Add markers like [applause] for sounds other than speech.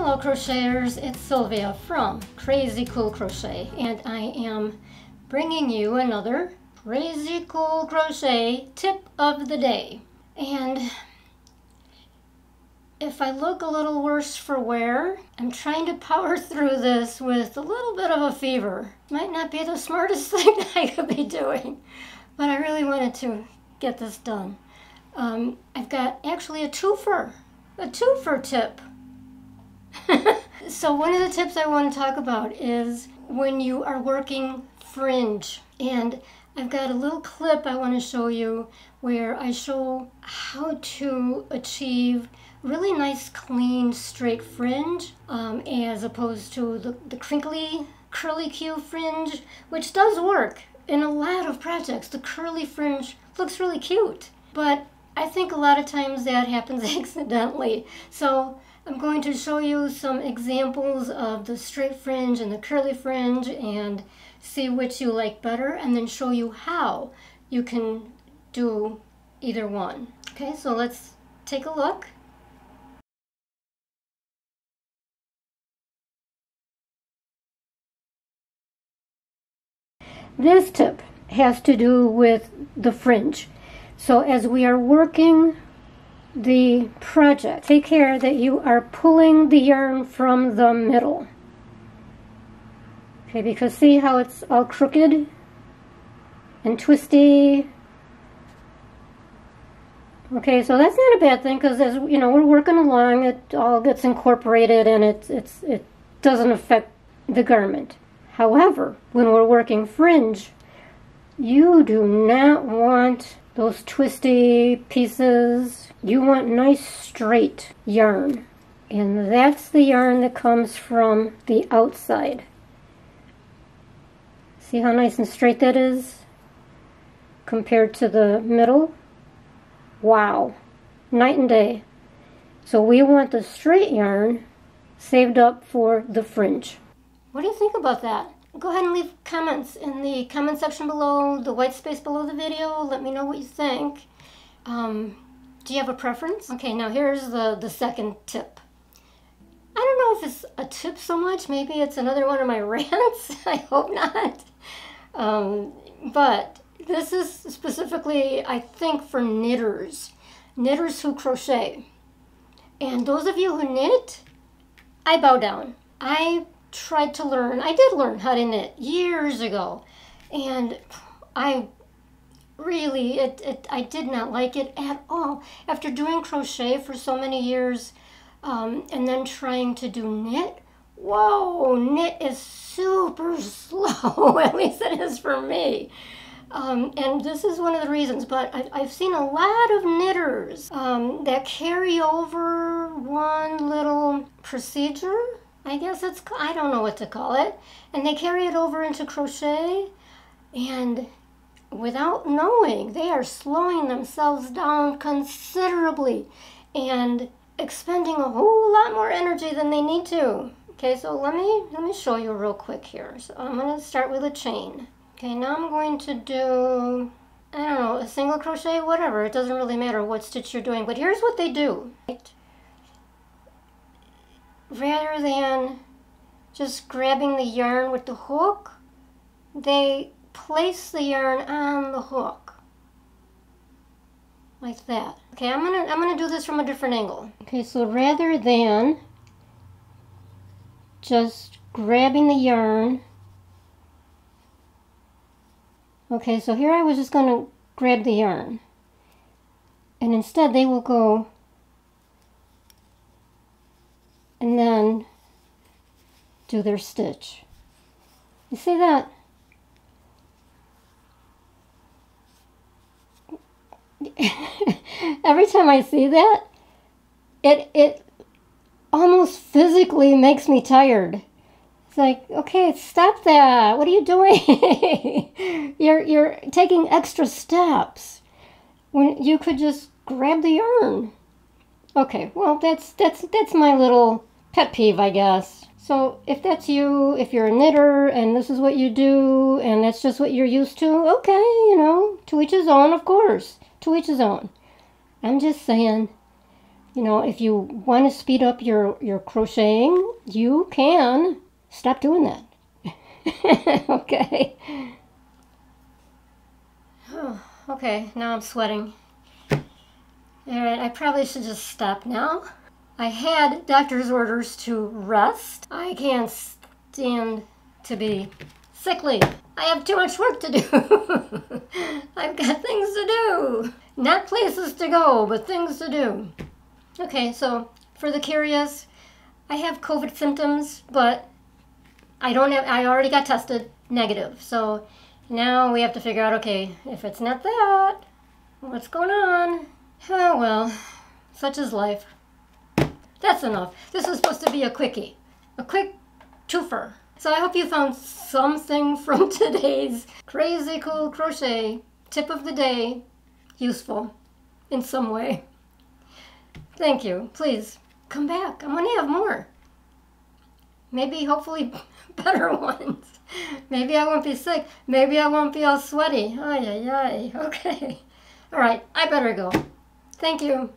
Hello crocheters, it's Sylvia from Crazy Cool Crochet and I am bringing you another Crazy Cool Crochet tip of the day. And if I look a little worse for wear, I'm trying to power [laughs] through this with a little bit of a fever. Might not be the smartest [laughs] thing I could be doing, but I really wanted to get this done. Um, I've got actually a twofer, a twofer tip [laughs] so one of the tips I want to talk about is when you are working fringe. And I've got a little clip I want to show you where I show how to achieve really nice, clean, straight fringe um, as opposed to the, the crinkly, curly Q fringe, which does work in a lot of projects. The curly fringe looks really cute, but I think a lot of times that happens [laughs] accidentally. So I'm going to show you some examples of the straight fringe and the curly fringe and see which you like better and then show you how you can do either one. Okay, so let's take a look. This tip has to do with the fringe. So as we are working the project. Take care that you are pulling the yarn from the middle. Okay, because see how it's all crooked and twisty? Okay, so that's not a bad thing because as you know, we're working along, it all gets incorporated and it, it's, it doesn't affect the garment. However, when we're working fringe, you do not want those twisty pieces. You want nice straight yarn. And that's the yarn that comes from the outside. See how nice and straight that is compared to the middle? Wow, night and day. So we want the straight yarn saved up for the fringe. What do you think about that? go ahead and leave comments in the comment section below, the white space below the video. Let me know what you think. Um, do you have a preference? Okay, now here's the, the second tip. I don't know if it's a tip so much. Maybe it's another one of my [laughs] rants. I hope not. Um, but this is specifically, I think, for knitters. Knitters who crochet. And those of you who knit, I bow down. I tried to learn. I did learn how to knit years ago, and I really, it, it, I did not like it at all. After doing crochet for so many years, um, and then trying to do knit, whoa, knit is super [laughs] slow. [laughs] at least it is for me. Um, and this is one of the reasons, but I've, I've seen a lot of knitters um, that carry over one little procedure I guess it's, I don't know what to call it. And they carry it over into crochet and without knowing, they are slowing themselves down considerably and expending a whole lot more energy than they need to. Okay, so let me, let me show you real quick here. So I'm going to start with a chain. Okay, now I'm going to do, I don't know, a single crochet, whatever. It doesn't really matter what stitch you're doing, but here's what they do. Right? rather than just grabbing the yarn with the hook, they place the yarn on the hook. Like that. Okay, I'm gonna I'm gonna do this from a different angle. Okay, so rather than just grabbing the yarn Okay, so here I was just to grab the yarn. And instead they will go and then do their stitch. You see that? [laughs] Every time I see that, it it almost physically makes me tired. It's like, okay, stop that. What are you doing? [laughs] you're you're taking extra steps when you could just grab the yarn. Okay, well that's that's that's my little pet peeve, I guess. So if that's you, if you're a knitter and this is what you do and that's just what you're used to, okay, you know, to each his own, of course. To each his own. I'm just saying, you know, if you want to speed up your, your crocheting, you can stop doing that. [laughs] okay. Oh, [sighs] okay, now I'm sweating. Alright, I probably should just stop now. I had doctor's orders to rest. I can't stand to be sickly. I have too much work to do. [laughs] I've got things to do. Not places to go, but things to do. Okay, so for the curious, I have COVID symptoms, but I don't have, I already got tested negative. So now we have to figure out, okay, if it's not that, what's going on? Oh well, such is life. That's enough. This was supposed to be a quickie. A quick twofer. So I hope you found something [laughs] from today's crazy cool crochet tip of the day useful in some way. Thank you. Please come back. I'm going to have more. Maybe, hopefully, [laughs] better [laughs] ones. Maybe I won't be sick. Maybe I won't be all sweaty. Ay, ay, ay. Okay. All right. I better go. Thank you.